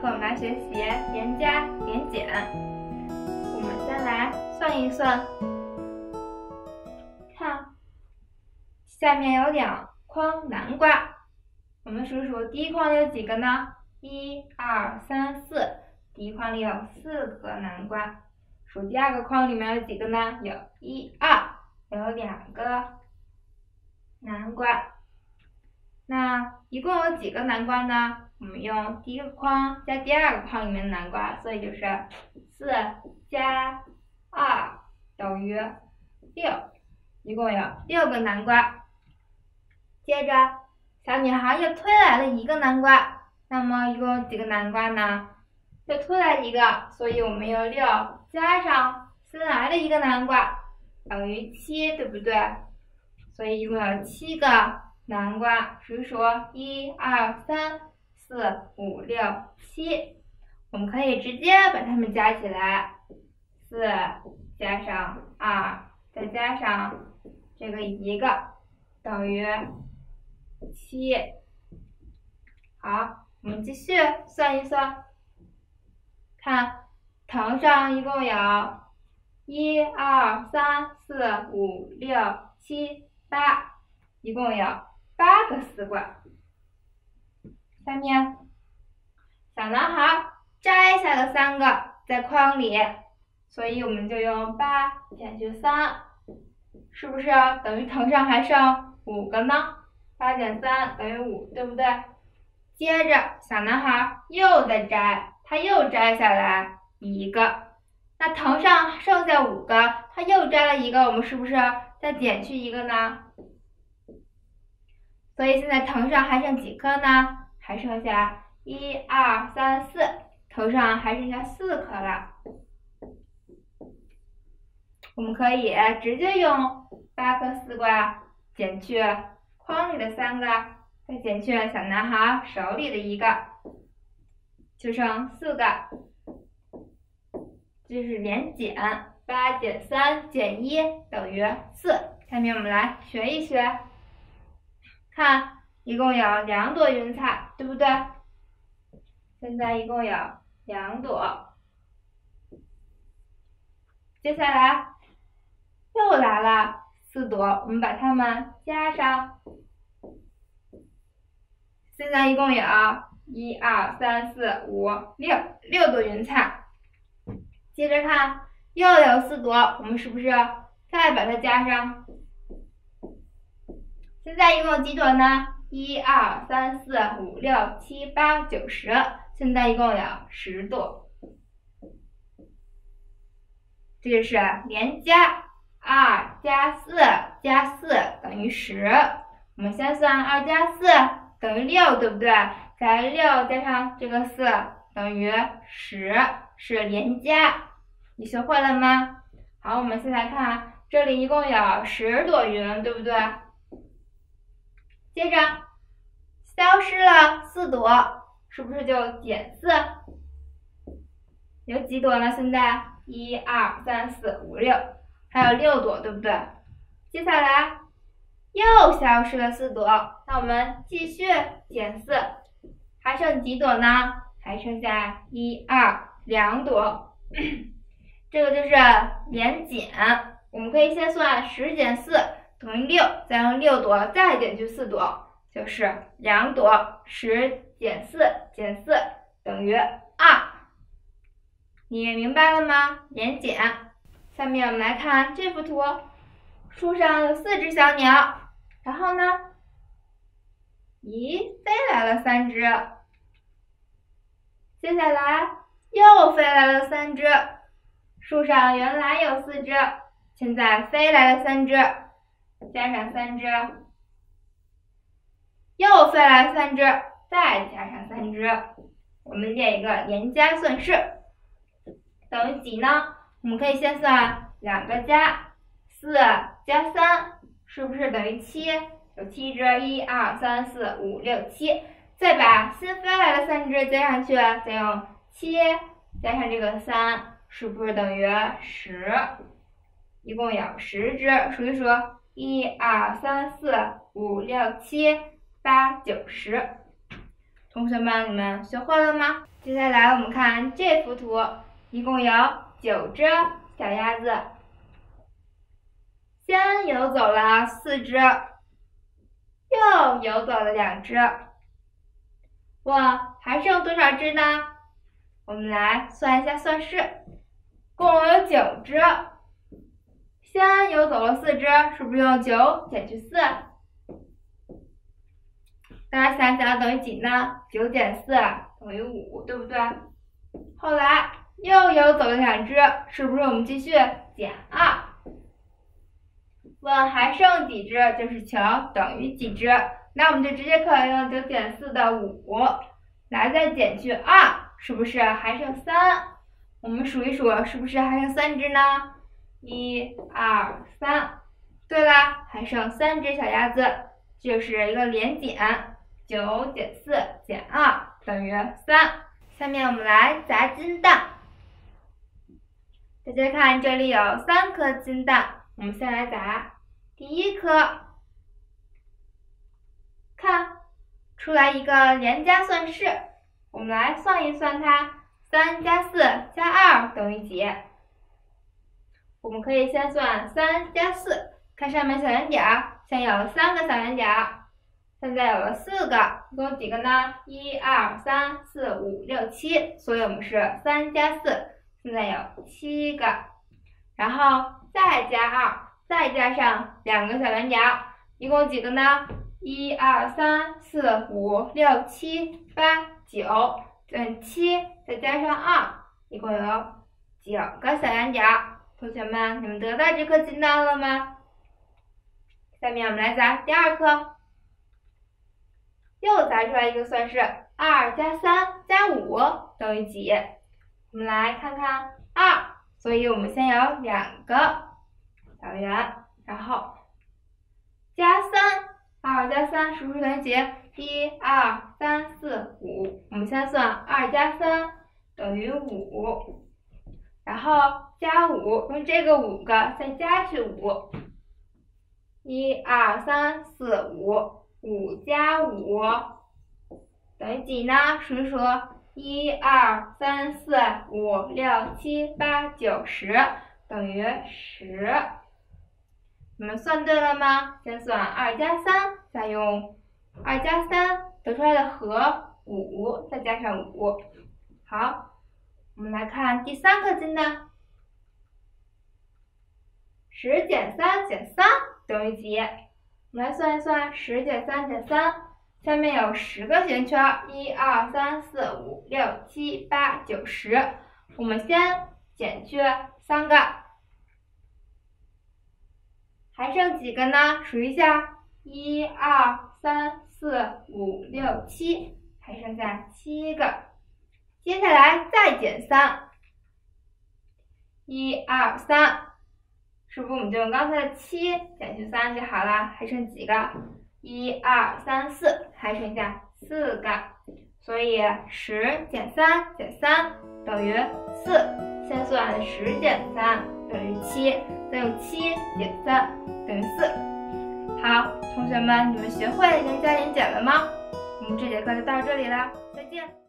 课我们来学习连加、连减。我们先来算一算，看下面有两筐南瓜，我们数数第一筐有几个呢？一、二、三、四，第一筐里有四个南瓜。数第二个筐里面有几个呢？有一、二，有两个南瓜。那一共有几个南瓜呢？我们用第一个框加第二个框里面的南瓜，所以就是四加二等于六，一共有六个南瓜。接着，小女孩又推来了一个南瓜，那么一共有几个南瓜呢？又推来一个，所以我们用六加上新来的一个南瓜等于七，对不对？所以一共有七个。南瓜数数，一二三四五六七，我们可以直接把它们加起来，四加上二，再加上这个一个，等于七。好，我们继续算一算，看藤上一共有一二三四五六七八，一共有。八个丝瓜，下面小男孩摘下了三个在筐里，所以我们就用八减去三，是不是等于藤上还剩五个呢？八减三等于五，对不对？接着小男孩又在摘，他又摘下来一个，那藤上剩下五个，他又摘了一个，我们是不是再减去一个呢？所以现在藤上还剩几颗呢？还剩下一二三四，头上还剩下四颗了。我们可以直接用八颗丝瓜减去筐里的三个，再减去小男孩手里的一个，就剩四个。这是连减，八减三减一等于四。下面我们来学一学。看，一共有两朵云彩，对不对？现在一共有两朵，接下来又来了四朵，我们把它们加上。现在一共有一二三四五六六朵云彩，接着看又有四朵，我们是不是再把它加上？现在一共有几朵呢？一二三四五六七八九十，现在一共有十朵。这就是连加，二加四加四等于十。我们先算二加四等于六，对不对？再六加上这个四等于十，是连加。你学会了吗？好，我们先来看，这里一共有十朵云，对不对？接着消失了四朵，是不是就减四？有几朵呢？现在一二三四五六，还有六朵，对不对？接下来又消失了四朵，那我们继续减四，还剩几朵呢？还剩下一二两朵，这个就是连减。我们可以先算十减四。等于六，再用六朵再减去四朵，就是两朵。十减四减四等于二，你明白了吗？连减。下面我们来看这幅图，树上有四只小鸟，然后呢，咦，飞来了三只，接下来又飞来了三只，树上原来有四只，现在飞来了三只。加上三只，又飞来三只，再加上三只，我们列一个连加算式，等于几呢？我们可以先算两个加四加三，是不是等于七？有七只，一二三四五六七，再把新飞来的三只加上去，再用七加上这个三，是不是等于十？一共有十只，数一数。一二三四五六七八九十，同学们，你们学会了吗？接下来我们看这幅图，一共有九只小鸭子，先游走了四只，又游走了两只，哇，还剩多少只呢？我们来算一下算式，共有九只，先游走了四只，是不是用九减去四？大家想想等于几呢？九减四等于五，对不对？后来又游走了两只，是不是我们继续减二？问还剩几只，就是求等于几只。那我们就直接可以用九减四的五来再减去二，是不是还剩三？我们数一数，是不是还剩三只呢？一、二、三。对了，还剩三只小鸭子，就是一个连减。九减四减二等于三。下面我们来砸金蛋。大家看，这里有三颗金蛋，我们先来砸第一颗。看，出来一个连加算式，我们来算一算它，三加四加二等于几？我们可以先算三加四，看上面小圆点儿，先有三个小圆点儿。现在有了四个，一共几个呢？一二三四五六七，所以我们是三加四，现在有七个。然后再加二，再加上两个小圆点，一共几个呢？一二三四五六七八九，等七再加上二，一共有九个小圆点。同学们，你们得到这颗金蛋了吗？下面我们来砸第二颗。又砸出来一个算式，二加三加五等于几？我们来看看二，所以我们先有两个小圆，然后加三，二加三是不是等于几？一、二、三、四、五。我们先算二加三等于五，然后加五，用这个五个再加去五，一、二、三、四、五。五加五等于几呢？数一数，一二三四五六七八九十，等于十。你们算对了吗？先算二加三，再用二加三得出来的和五，再加上五。好，我们来看第三颗金蛋，十减三减三等于几？我们来算一算，十减三减三，下面有十个圆圈，一二三四五六七八九十。我们先减去三个，还剩几个呢？数一下，一二三四五六七，还剩下七个。接下来再减三，一二三。是不是我们就用刚才的七减去三就好了？还剩几个？一二三四，还剩下四个。所以十减三减三等于四。先算十减三等于七，再用七减三等于四。好，同学们，你们学会连加连减了吗？我们这节课就到这里了，再见。